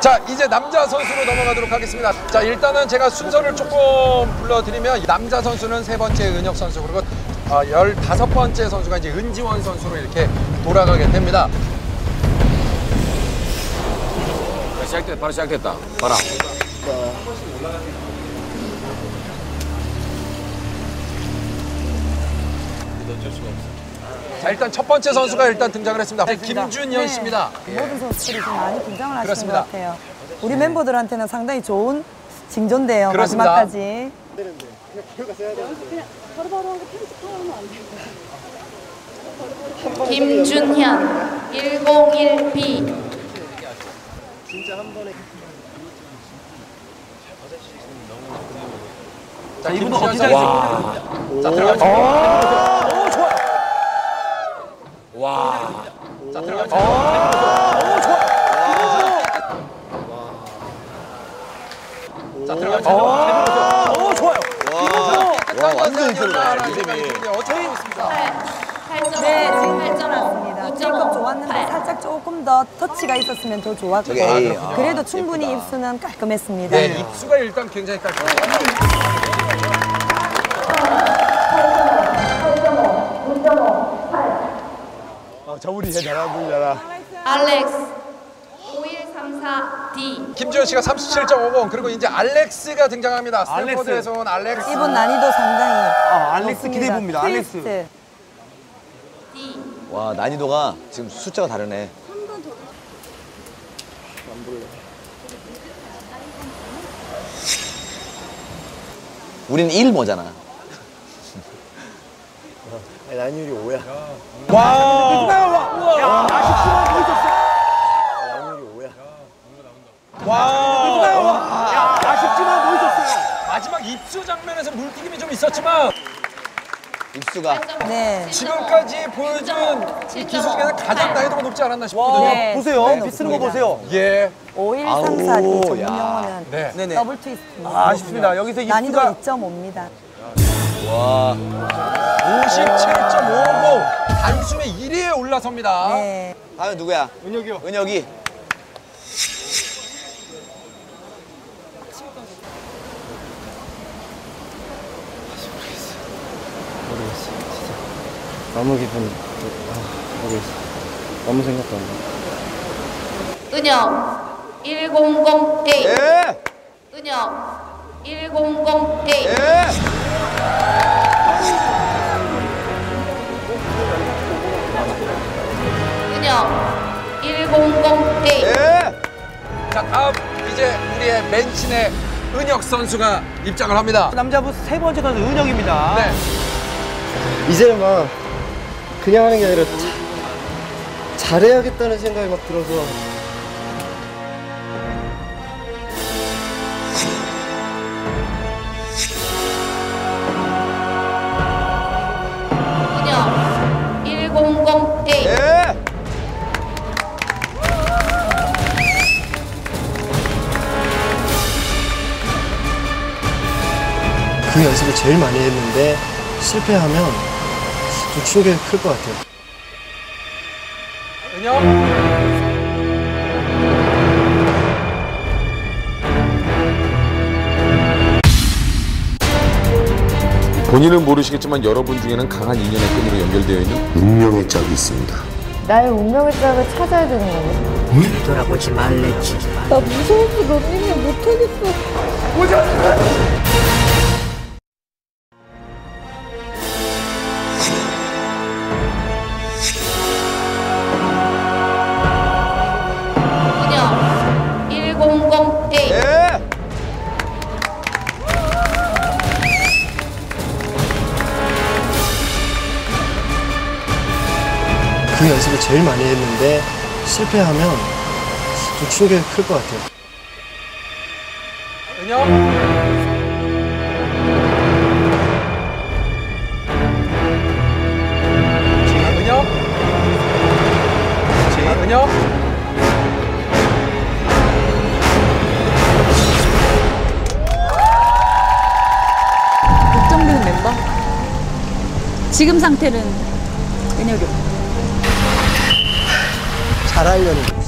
자 이제 남자 선수로 넘어가도록 하겠습니다. 자 일단은 제가 순서를 조금 불러드리면 남자 선수는 세 번째 은혁 선수 그리고 어, 열다섯 번째 선수가 이제 은지원 선수로 이렇게 돌아가게 됩니다. 시작됐다. 바로 시작됐다. 봐라. 자 일단 첫 번째 선수가 일단 등장을 했습니다. 김준현 네. 씨입니다. 모든 선수들이 좀 많이 긴장을 하시는 그렇습니다. 것 같아요. 우리 멤버들한테는 상당히 좋은 징조인데요. 그렇습니다. 마지막까지. 김준현 101B 자 이분도 어떻게 자 들어가죠. 와. 자 들어가죠. 자 들어가죠. 오 좋아요. 와 완전 이소리다. 이름이 어떻게 있습니다. 8점 네, 지금 8점 괜찮았습니다. A컵 좋았는데 살짝 조금 더 터치가 있었으면 더 좋았고. 아, 그래도 충분히 입수는 깔끔했습니다. 네 입수가 일단 굉장히 깔끔 합니다. 알렉스 5134D 김지현 씨가 37.50 그리고 이제 알렉스가 등장합니다. 스탠퍼드에서 온 알렉스. 이번 난이도 상당히 아, 알렉스. 기대해 봅니다. 알렉스. D 와 난이도가 지금 숫자가 다르네. 우린 1 뭐잖아. 난율이 5야. 아쉽지만 멋있었어요. 마지막 입수 장면에서 물튀김이 좀 있었지만 입수가 네. 지금까지 보여준 이 기술 중에서 가장 난이도가 높지 않았나 싶거든요. 네. 보세요. 네, 비쓰는 거. 보세요. 예. 5134D 아우, 전문 야. 용어는 네. 네네. 더블 트위스트입니다. 아, 아쉽습니다. 여기서 난이도 입수가 2.5입니다. 와 57.50 단숨에 1위에 올라섭니다. 네. 다음에 누구야? 은혁이요. 은혁이. 너무 기분 아, 모르겠어. 너무 생각도 안 나. 은혁 100A 예. 은혁 100A 예. 은혁 우리의 맨친의 은혁 선수가 입장을 합니다. 남자부 세 번째 선수 은혁입니다. 네. 이제 막 그냥 하는 게 아니라 자- 잘해야겠다는 생각이 막 들어서 그 연습을 제일 많이 했는데 실패하면 좀 충격이 클 것 같아요. 은혁. 본인은 모르시겠지만 여러분 중에는 강한 인연의 끈으로 연결되어 있는 운명의 짝이 있습니다. 나의 운명의 짝을 찾아야 되는 거네. 돌아보지 말랬지. 나 무서워서 런닝을 못하겠어. 은혁 그 연습을 제일 많이 했는데 실패하면 좀 충격이 클 것 같아요. 걱정되는 멤버? 지금 상태는 잘하려는